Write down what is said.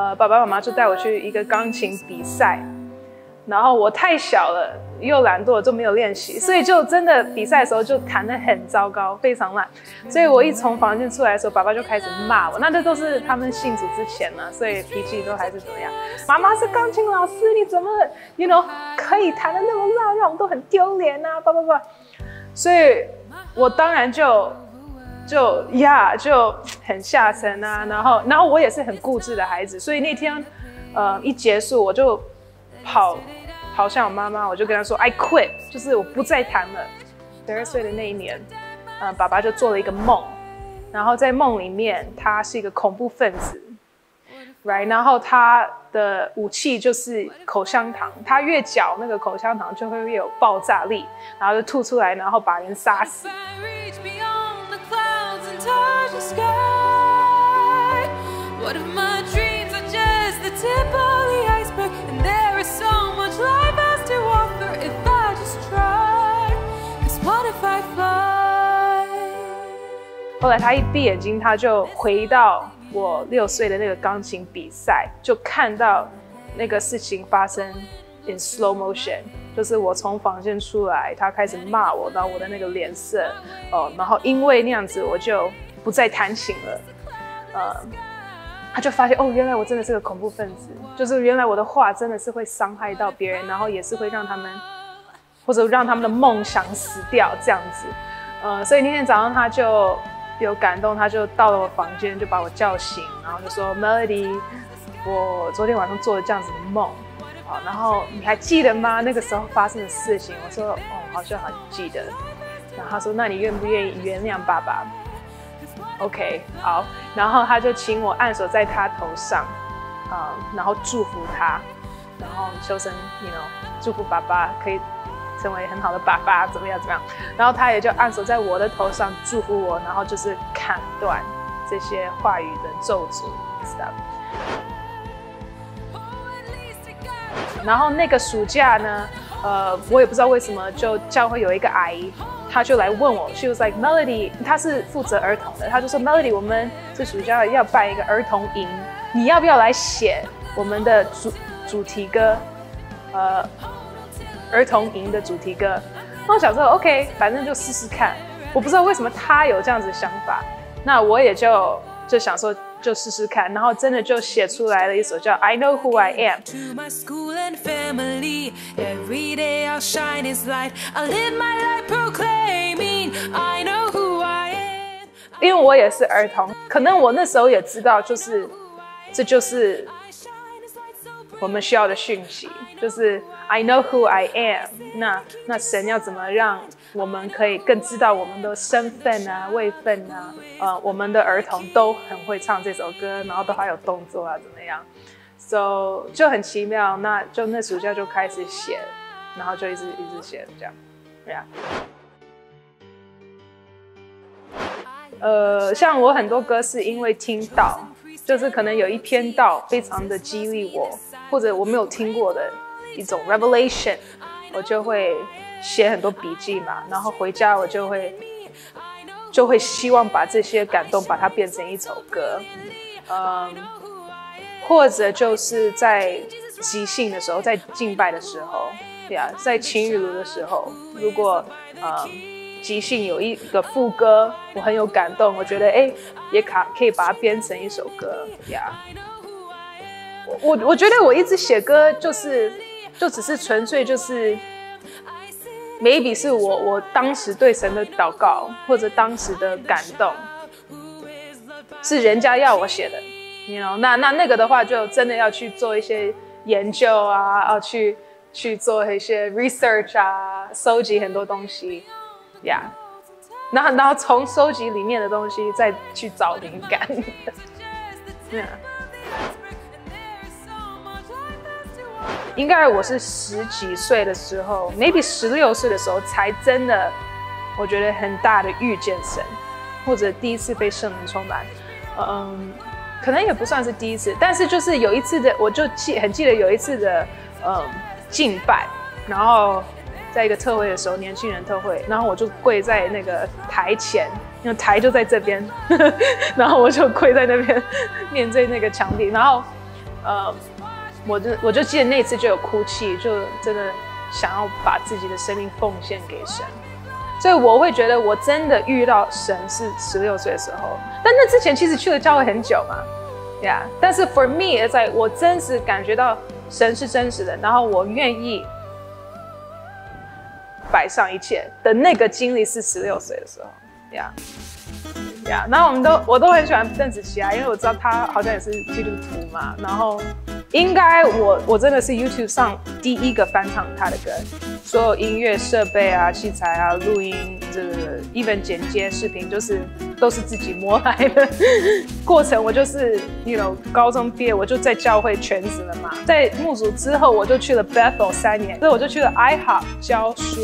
呃爸爸妈妈就带我去一个钢琴比赛，然后我太小了，又懒惰，就没有练习，所以就真的比赛的时候就弹得很糟糕，非常烂。所以我一从房间出来的时候，爸爸就开始骂我。那这都是他们信主之前呢，所以脾气都还是怎么样。妈妈是钢琴老师，你怎么，you know，可以弹得那么烂，让我们都很丢脸呐，叭叭叭。所以我当然就。就呀，就很下沉啊，然后，然后我也是很固执的孩子，所以那天，呃，一结束我就跑跑向我妈妈，我就跟她说 I quit，就是我不再弹了。十二岁的那一年，呃，爸爸就做了一个梦，然后在梦里面他是一个恐怖分子，right，然后他的武器就是口香糖，他越嚼那个口香糖就会越有爆炸力，然后就吐出来，然后把人杀死。后来他一闭眼睛，他就回到我六岁的那个钢琴比赛，就看到那个事情发生 in slow motion，就是我从房间出来，他开始骂我，然后我的那个脸色，哦，然后因为那样子，我就不再弹琴了，呃，他就发现哦，原来我真的是个恐怖分子，就是原来我的话真的是会伤害到别人，然后也是会让他们或者让他们的梦想死掉这样子，呃，所以那天早上他就。有感动，他就到了我房间，就把我叫醒，然后就说：“Melody，我昨天晚上做了这样子的梦，啊，然后你还记得吗？那个时候发生的事情？”我说：“哦，好像还记得。”然后他说：“那你愿不愿意原谅爸爸？”OK，好，然后他就请我按手在他头上，啊，然后祝福他，然后修身，you know，祝福爸爸可以。成为很好的爸爸，怎么样？怎么样？然后他也就按手在我的头上祝福我，然后就是砍断这些话语的咒诅，stuff。然后那个暑假呢，呃，我也不知道为什么，就教会有一个阿姨，她就来问我，she was like Melody，她是负责儿童的，她就说 Melody，我们这暑假要办一个儿童营，你要不要来写我们的主主题歌？呃。儿童营的主题歌，那我想说，OK，反正就试试看。我不知道为什么他有这样子的想法，那我也就就想说，就试试看。然后真的就写出来了一首叫《I Know Who I Am》。因为我也是儿童，可能我那时候也知道，就是这就是我们需要的讯息，就是。I know who I am。那那神要怎么让我们可以更知道我们的身份啊、位分啊？呃，我们的儿童都很会唱这首歌，然后都还有动作啊，怎么样？So 就很奇妙。那就那暑假就开始写，然后就一直一直写这样，对呀。呃，像我很多歌是因为听到，就是可能有一篇道非常的激励我，或者我没有听过的。一种 revelation，我就会写很多笔记嘛，然后回家我就会就会希望把这些感动把它变成一首歌，嗯，或者就是在即兴的时候，在敬拜的时候，对呀，在晴雨的时候，如果嗯即兴有一个副歌，我很有感动，我觉得哎也可可以把它编成一首歌呀。我我觉得我一直写歌就是。就只是纯粹就是，maybe 是我我当时对神的祷告，或者当时的感动，是人家要我写的，you know，那那那个的话，就真的要去做一些研究啊，要去去做一些 research 啊，收集很多东西，呀，然后然后从收集里面的东西再去找灵感，应该我是十几岁的时候，maybe 十六岁的时候才真的，我觉得很大的遇见神，或者第一次被圣灵充满，嗯，可能也不算是第一次，但是就是有一次的，我就记很记得有一次的，嗯，敬拜，然后在一个特会的时候，年轻人特会，然后我就跪在那个台前，因为台就在这边，然后我就跪在那边 面对那个墙壁，然后。呃，我就我就记得那次就有哭泣，就真的想要把自己的生命奉献给神。所以我会觉得我真的遇到神是十六岁的时候，但那之前其实去了教会很久嘛，呀。但是 for me，在我真实感觉到神是真实的，然后我愿意摆上一切的那个经历是十六岁的时候，呀呀。然后我们都我都很喜欢邓紫棋啊，因为我知道她好像也是基督徒嘛，然后。应该我我真的是 YouTube 上第一个翻唱他的歌，所有音乐设备啊、器材啊、录音这个 even 剪接视频，就是都是自己摸来的。过程我就是，you know，高中毕业我就在教会全职了嘛，在牧主之后我就去了 Bethel 三年，所以我就去了 IHOP 教书。